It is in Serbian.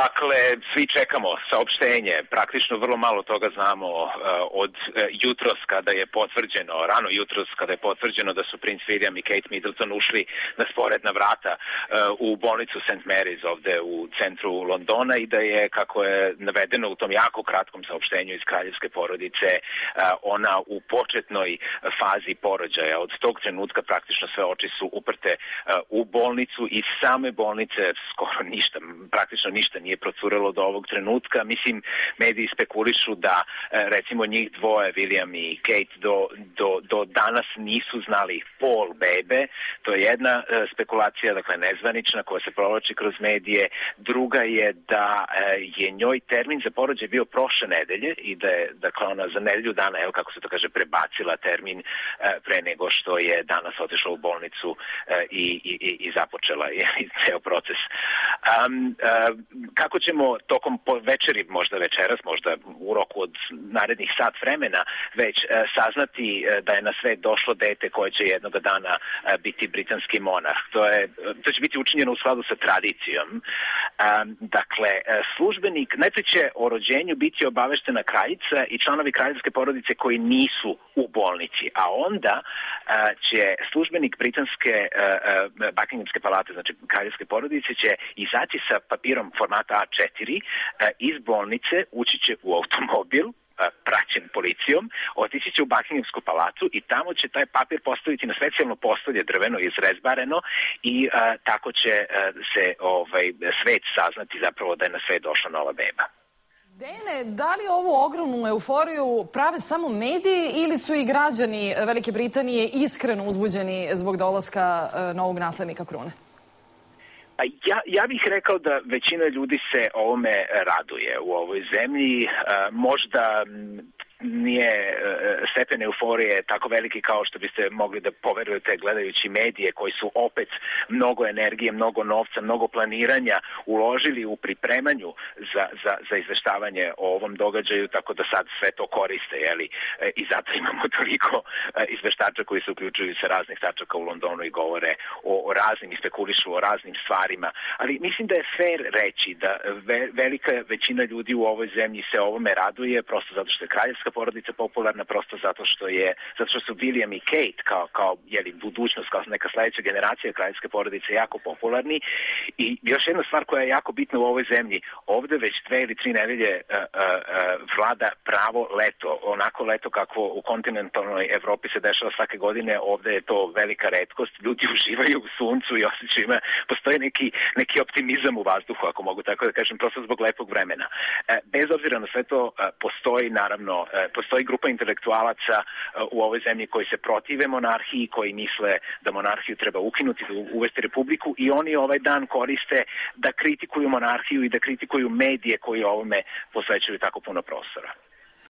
Dakle, svi čekamo saopštenje. Praktično vrlo malo toga znamo uh, od uh, jutros kada je potvrđeno, rano jutros kada je potvrđeno da su Prince William i Kate Middleton ušli na sporedna vrata uh, u bolnicu St. Mary's ovde u centru Londona i da je, kako je navedeno u tom jako kratkom saopštenju iz kraljevske porodice, ona u početnoj fazi porođaja. Od tog trenutka praktično sve oči su uprte u bolnicu i same bolnice skoro ništa, praktično ništa nije procurelo do ovog trenutka. Mislim, mediji spekulišu da e, recimo njih dvoje, William i Kate, do, do, do danas nisu znali pol bebe. To je jedna e, spekulacija, dakle nezvanična, koja se provlači kroz medije. Druga je da e, je njoj termin za porođaj bio prošle nedelje i da je, dakle, ona za nedelju dana, evo kako se to kaže, prebacila termin pre nego što je danas otišla u bolnicu i, i, i započela je ceo proces. Um, uh, kako ćemo tokom večeri, možda večeras, možda u roku od narednih sat vremena, već uh, saznati uh, da je na svet došlo dete koje će jednog dana uh, biti britanski monarh. To, je, to će biti učinjeno u skladu sa tradicijom. Um, dakle, službenik, najprej će o rođenju biti obaveštena kraljica i članovi kraljevske porodice koji nisu u bolnici, a onda uh, će službenik britanske uh, Buckinghamske palate, znači kraljevske porodice, će izaći sa papirom formata A4 e, iz bolnice, ući će u automobil, e, praćen policijom, otići će u Buckinghamsku palatu i tamo će taj papir postaviti na specijalno postolje drveno izrezbareno i a, e, tako će a, se ovaj, svet saznati zapravo da je na svet došla nova beba. Dene, da li ovu ogromnu euforiju prave samo mediji ili su i građani Velike Britanije iskreno uzbuđeni zbog dolaska novog naslednika krune? Ja, ja bih rekao da većina ljudi se ovome raduje u ovoj zemlji. Možda nije e, stepen euforije tako veliki kao što biste mogli da poverujete gledajući medije koji su opet mnogo energije, mnogo novca, mnogo planiranja uložili u pripremanju za, za, za izveštavanje o ovom događaju, tako da sad sve to koriste, jeli? E, I zato imamo toliko e, izveštača koji se uključuju sa raznih tačaka u Londonu i govore o, o raznim i spekulišu o raznim stvarima. Ali mislim da je fair reći da ve, velika većina ljudi u ovoj zemlji se ovome raduje, prosto zato što je kraljevska porodica popularna prosto zato što je zato što su William i Kate kao kao jeli budućnost kao neka sledeća generacija kraljevske porodice jako popularni. I još jedna stvar koja je jako bitna u ovoj zemlji ovde već dve ili tri nedelje uh, uh, vlada pravo leto onako leto kako u kontinentalnoj Evropi se dešava svake godine ovde je to velika redkost ljudi uživaju u suncu i osjećaju ima postoji neki neki optimizam u vazduhu ako mogu tako da kažem prosto zbog lepog vremena. Bez obzira na sve to postoji naravno postoji grupa intelektualaca uh, u ovoj zemlji koji se protive monarhiji, koji misle da monarhiju treba ukinuti, da uvesti republiku i oni ovaj dan koriste da kritikuju monarhiju i da kritikuju medije koji ovome posvećuju tako puno prostora.